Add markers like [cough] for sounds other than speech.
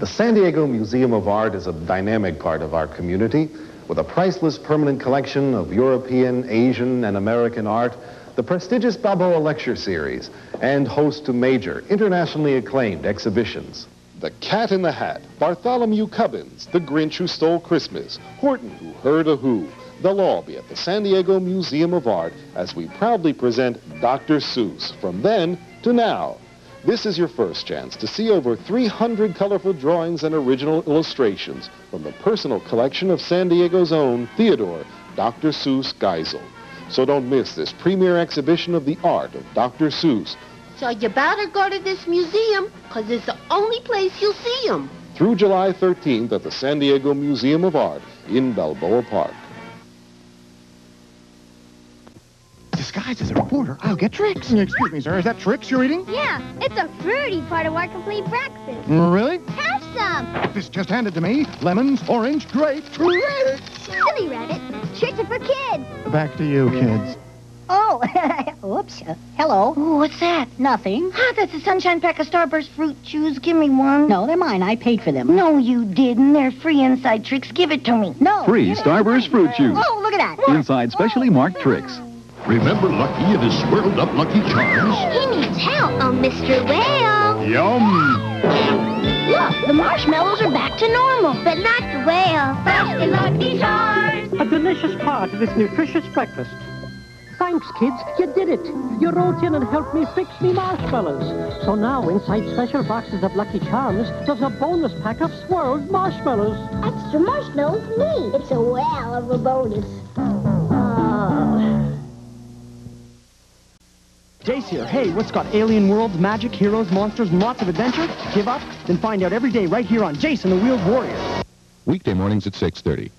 The San Diego Museum of Art is a dynamic part of our community with a priceless permanent collection of European, Asian, and American art, the prestigious Balboa Lecture Series, and host to major, internationally acclaimed exhibitions. The Cat in the Hat, Bartholomew Cubbins, The Grinch Who Stole Christmas, Horton Who Heard a Who. They'll all be at the San Diego Museum of Art as we proudly present Dr. Seuss from then to now. This is your first chance to see over 300 colorful drawings and original illustrations from the personal collection of San Diego's own Theodore Dr. Seuss Geisel. So don't miss this premier exhibition of the art of Dr. Seuss So you better go to this museum, because it's the only place you'll see him. through July 13th at the San Diego Museum of Art in Balboa Park. Disguised as a reporter, I'll get Trix. Excuse me, sir, is that Trix you're eating? Yeah, it's a fruity part of our complete breakfast. Really? Have some. This just handed to me. Lemons, orange, grape, Trix. Silly rabbit. Trix are for kids. Back to you, kids. Oh, [laughs] oops. Uh, hello. Oh, what's that? Nothing. Ah, that's a Sunshine Pack of Starburst fruit chews. Give me one. No, they're mine. I paid for them. No, you didn't. They're free inside Trix. Give it to me. No. Free Starburst fruit juice. Oh, look at that. Inside specially marked Trix. Remember Lucky and his swirled up Lucky Charms? He needs help, oh, Mr. Whale. Yum! Look, the marshmallows are back to normal. But not the whale. Frosty Lucky Charms. A delicious part of this nutritious breakfast. Thanks, kids. You did it. You wrote in and helped me fix me marshmallows. So now, inside special boxes of Lucky Charms, there's a bonus pack of swirled marshmallows. Extra marshmallows me. It's a whale of a bonus. Jayce here. Hey, what's got alien worlds, magic, heroes, monsters, and lots of adventure? Give up? Then find out every day right here on Jayce and the Wheeled Warrior. Weekday mornings at 6.30.